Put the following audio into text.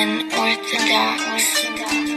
Unorthodox.